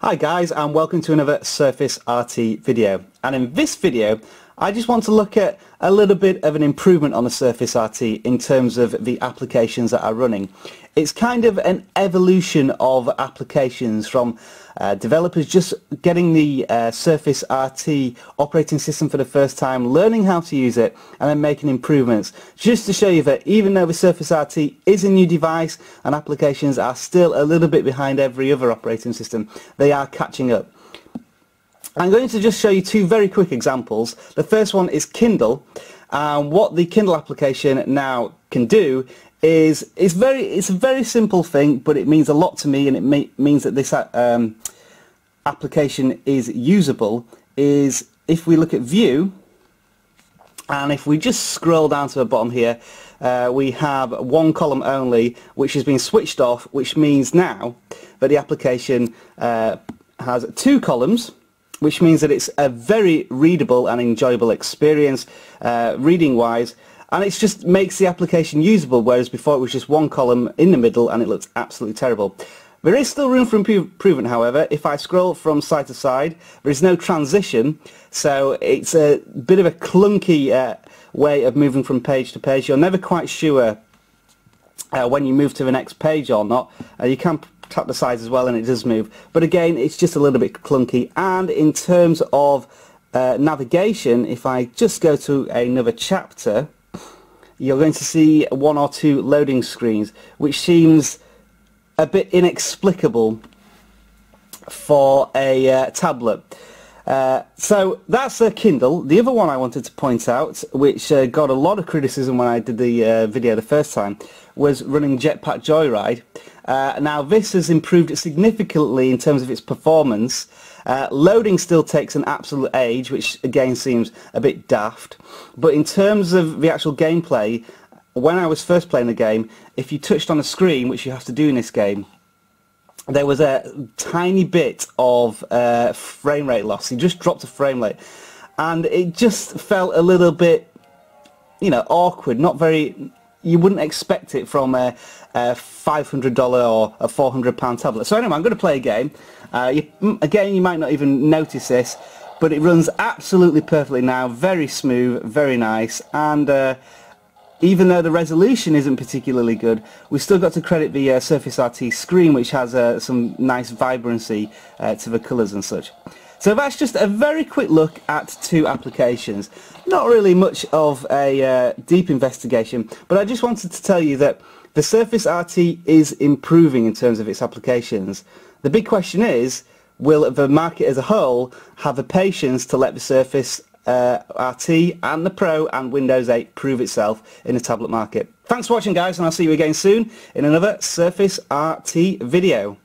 Hi guys and welcome to another Surface RT video. And in this video I just want to look at a little bit of an improvement on the Surface RT in terms of the applications that are running. It's kind of an evolution of applications from uh, developers just getting the uh, Surface RT operating system for the first time, learning how to use it and then making improvements. Just to show you that even though the Surface RT is a new device and applications are still a little bit behind every other operating system, they are catching up. I'm going to just show you two very quick examples. The first one is Kindle. And what the Kindle application now can do is it's very it's a very simple thing, but it means a lot to me, and it means that this um, application is usable. Is if we look at View, and if we just scroll down to the bottom here, uh, we have one column only, which has been switched off, which means now that the application uh, has two columns which means that it's a very readable and enjoyable experience uh, reading wise and it just makes the application usable whereas before it was just one column in the middle and it looked absolutely terrible. There is still room for improvement however. If I scroll from side to side there is no transition so it's a bit of a clunky uh, way of moving from page to page. You're never quite sure uh, when you move to the next page or not. Uh, you can tap the sides as well and it does move. But again, it's just a little bit clunky. And in terms of uh, navigation, if I just go to another chapter, you're going to see one or two loading screens, which seems a bit inexplicable for a uh, tablet. Uh, so that's a Kindle. The other one I wanted to point out, which uh, got a lot of criticism when I did the uh, video the first time, was running Jetpack Joyride. Uh, now this has improved it significantly in terms of its performance. Uh, loading still takes an absolute age, which again seems a bit daft. But in terms of the actual gameplay, when I was first playing the game, if you touched on a screen, which you have to do in this game, there was a tiny bit of uh, frame rate loss. He just dropped a frame rate. And it just felt a little bit, you know, awkward, not very you wouldn't expect it from a, a $500 or a £400 tablet. So anyway, I'm going to play a game. Uh, you, again, you might not even notice this, but it runs absolutely perfectly now. Very smooth, very nice, and uh, even though the resolution isn't particularly good, we've still got to credit the uh, Surface RT screen, which has uh, some nice vibrancy uh, to the colours and such. So that's just a very quick look at two applications. Not really much of a uh, deep investigation, but I just wanted to tell you that the Surface RT is improving in terms of its applications. The big question is, will the market as a whole have the patience to let the Surface uh, RT and the Pro and Windows 8 prove itself in the tablet market? Thanks for watching guys and I'll see you again soon in another Surface RT video.